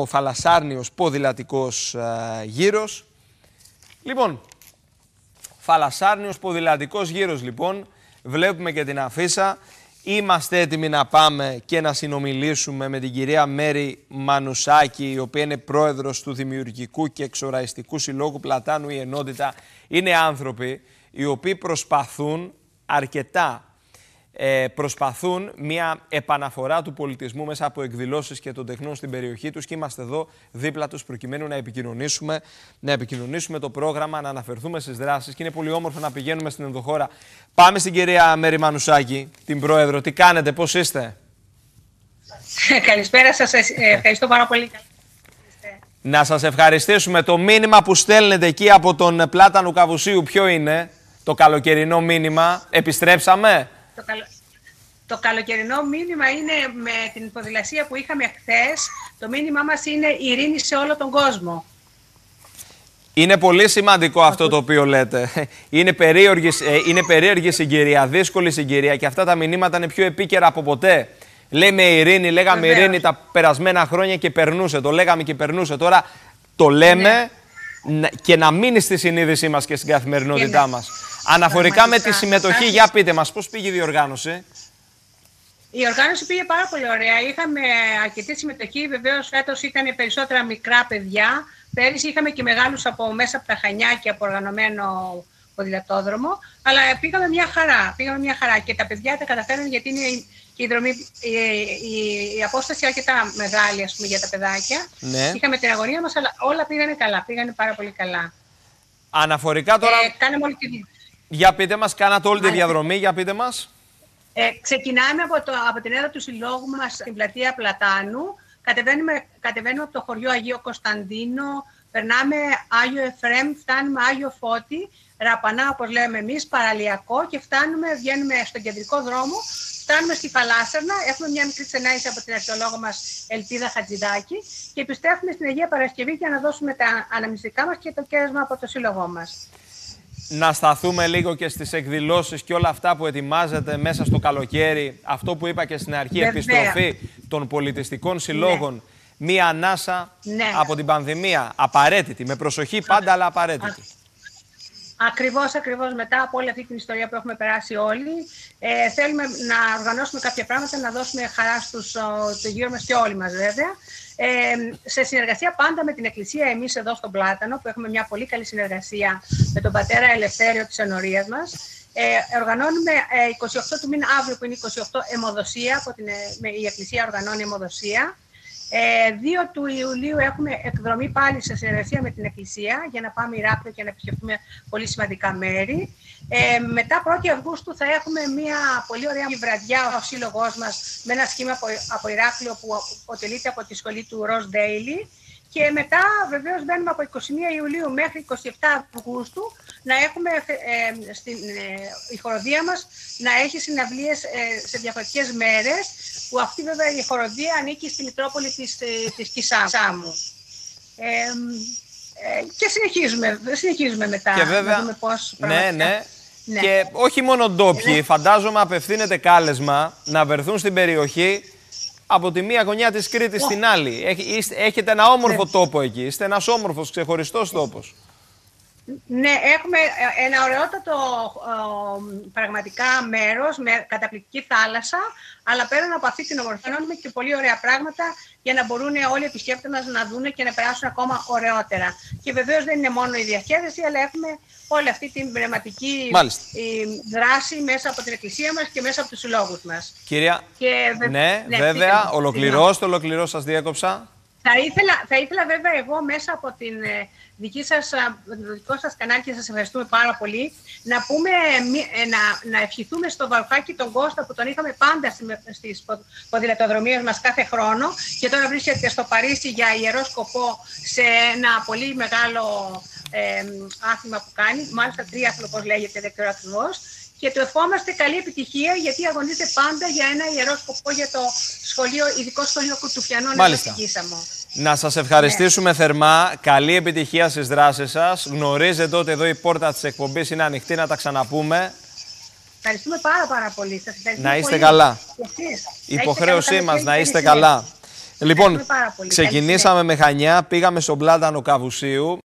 ο Φαλασσάρνιος ποδηλατικός ε, γύρος. Λοιπόν, Φαλασσάρνιος ποδηλατικός γύρος λοιπόν, βλέπουμε και την αφίσα. Είμαστε έτοιμοι να πάμε και να συνομιλήσουμε με την κυρία Μέρη Μανουσάκη, η οποία είναι πρόεδρος του Δημιουργικού και Εξοραϊστικού Συλλόγου Πλατάνου. Η ενότητα είναι άνθρωποι οι οποίοι προσπαθούν αρκετά ε, προσπαθούν μια επαναφορά του πολιτισμού μέσα από εκδηλώσεις και των τεχνών στην περιοχή τους και είμαστε εδώ δίπλα τους προκειμένου να επικοινωνήσουμε, να επικοινωνήσουμε το πρόγραμμα, να αναφερθούμε στις δράσεις και είναι πολύ όμορφο να πηγαίνουμε στην ενδοχώρα. Πάμε στην κυρία Μέρη Μανουσάκη, την Πρόεδρο. Τι κάνετε, πώς είστε; Καλησπέρα σας, ε, ευχαριστώ πάρα πολύ. Να σας ευχαριστήσουμε. Το μήνυμα που στέλνετε εκεί από τον Πλάτανο Καβουσίου ποιο είναι, το καλοκαιρινό μήνυμα. Επιστρέψαμε; Το, καλο... το καλοκαιρινό μήνυμα είναι με την ποδηλασία που είχαμε χθες. Το μήνυμά μας είναι ειρήνη σε όλο τον κόσμο. Είναι πολύ σημαντικό αυτό το οποίο λέτε. Είναι περίεργη, ε, είναι περίεργη συγκυρία, δύσκολη συγκυρία και αυτά τα μηνύματα είναι πιο επίκαιρα από ποτέ. Λέμε ειρήνη, λέγαμε Βεβαίως. ειρήνη τα περασμένα χρόνια και περνούσε. Το λέγαμε και περνούσε. Τώρα το λέμε ναι. και να μείνει στη συνείδησή μας και στην καθημερινότητά μας. Αναφορικά με τη συμμετοχή, για πείτε μας, πώς πήγε η διοργάνωση; Η οργάνωση πήγε πάρα πολύ ωραία. Είχαμε αρκετή συμμετοχή. Βεβαίως, φέτος ήταν περισσότερα μικρά παιδιά. Πέρυσι είχαμε και μεγάλους από μέσα από τα Χανιά και από οργανωμένο ποδηλατόδρομο. Αλλά πήγαμε μια χαρά. Πήγαμε μια χαρά. Και τα παιδιά τα καταφέρνουν γιατί είναι και η, δρομή, η, η, η απόσταση αρκετά μεγάλη ας πούμε, για τα παιδάκια. Ναι. Είχαμε την αγωνία μας, αλλά όλα πήγανε καλά. Πήγανε πάρα πολύ καλά. Αναφορικά τώρα. Ε, κάναμε όλη τη για πείτε μας, κάνατε όλη τη διαδρομή, για πείτε μας. Ε, ξεκινάμε από, το, από την έδρα του συλλόγου μας στην πλατεία Πλατάνου. Κατεβαίνουμε, κατεβαίνουμε από το χωριό Αγίο Κωνσταντίνο, περνάμε Άγιο Εφρέμ, φτάνουμε Άγιο Φώτη, Ραπανά όπως λέμε εμείς, παραλιακό και φτάνουμε, βγαίνουμε στον κεντρικό δρόμο, φτάνουμε στη Παλάσσερνα, έχουμε μια μικρή ξενάγηση από την αρχαιολόγο μας Ελπίδα Χατζηδάκη και επιστρέφουμε στην Αγία Παρασκευή για να δώσουμε τα αναμνηστικά μας και το κέρασμα από το σύλλογό μας να σταθούμε λίγο και στις εκδηλώσεις και όλα αυτά που ετοιμάζεται μέσα στο καλοκαίρι. Αυτό που είπα και στην αρχή, επιστροφή των πολιτιστικών συλλόγων. Ναι. Μία ανάσα ναι. από την πανδημία. Απαραίτητη, με προσοχή πάντα, αλλά απαραίτητη. Ακριβώς, ακριβώς μετά από όλη αυτή την ιστορία που έχουμε περάσει όλοι, ε, θέλουμε να οργανώσουμε κάποια πράγματα, να δώσουμε χαρά στους το γύρω μας και όλοι μας βέβαια. Ε, σε συνεργασία πάντα με την Εκκλησία, εμείς εδώ στον Πλάτανο, που έχουμε μια πολύ καλή συνεργασία με τον πατέρα Ελευθέριο της Ενορίας μας, ε, οργανώνουμε 28 ε, του μήνα αύριο, που είναι 28 αιμοδοσία, από την, ε, η Εκκλησία οργανώνει αιμοδοσία. Ε, 2 του Ιουλίου έχουμε εκδρομή πάλι σε συνεργασία με την Εκκλησία για να πάμε Ηράκλειο και να επισκεφτούμε πολύ σημαντικά μέρη. Ε, μετά 1η Αυγούστου θα έχουμε μια πολύ ωραία βραδιά ο σύλλογός μας με ένα σχήμα από, από Ηράκλειο που αποτελείται από τη σχολή του Ροζ Ντέιλι. Και μετά βεβαίως μπαίνουμε από 21 Ιουλίου μέχρι 27 Αυγούστου να έχουμε ε, στην ε, η χοροδία μας να έχει συναυλίες ε, σε διαφορετικές μέρες που αυτή βέβαια η χοροδία ανήκει στη Μητρόπολη της, ε, της Κισάμου. Ε, και συνεχίζουμε, συνεχίζουμε μετά. Και βέβαια, να δούμε πώς ναι, ναι. ναι. Και όχι μόνο ντόπιοι, φαντάζομαι απευθύνεται κάλεσμα να βρεθούν στην περιοχή από τη μία γωνιά της Κρήτης στην άλλη. Έχετε ένα όμορφο ναι. τόπο εκεί. Είστε ένας όμορφος, ξεχωριστός τόπος. Ναι, έχουμε ένα ωραιότατο ε, πραγματικά μέρος με καταπληκτική θάλασσα, αλλά πέραν από αυτή την ομορφιά έχουμε και πολύ ωραία πράγματα για να μπορούν όλοι οι επισκέπτες μας να δουν και να περάσουν ακόμα ωραιότερα. Και βεβαίως δεν είναι μόνο η διαχείριση, αλλά έχουμε όλη αυτή την πνευματική δράση μέσα από την εκκλησία μας και μέσα από τους συλλόγους μας. Κυρία, ναι, ναι, βέβαια, ολοκληρώστε, ολοκληρώστε, σας διέκοψα. Θα ήθελα, θα ήθελα βέβαια εγώ μέσα από την ε, δική σας, το δικό σας κανάλι και σας ευχαριστούμε πάρα πολύ να, πούμε, ε, να, να ευχηθούμε στο Βαλκάκι τον Κώστα που τον είχαμε πάντα στις ποδηλατοδρομίες μας κάθε χρόνο και τώρα βρίσκεται στο Παρίσι για ιερό σκοπό σε ένα πολύ μεγάλο ε, άθλημα που κάνει, μάλιστα τρίαθλο όπως λέγεται, δεν ξέρω ακριβώς και του ευχόμαστε καλή επιτυχία γιατί αγωνίζεται πάντα για ένα ιερό σκοπό για το σχολείο, ειδικό σχολείο Κουτουφιανών Μάλιστα. Να σας ευχαριστήσουμε ναι. θερμά. Καλή επιτυχία στις δράσεις σας. Γνωρίζετε ότι εδώ η πόρτα της εκπομπής είναι ανοιχτή να τα ξαναπούμε. Ευχαριστούμε πάρα πάρα πολύ. να είστε καλά. Η υποχρέωσή μας να είστε καλά. Λοιπόν, ξεκινήσαμε με Χανιά, πήγαμε στον Πλάτανο Καβουσίου.